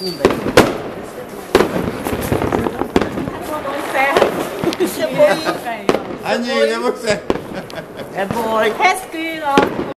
Simba. Anh nhìn em bức xe. Em vui. Hết kia rồi.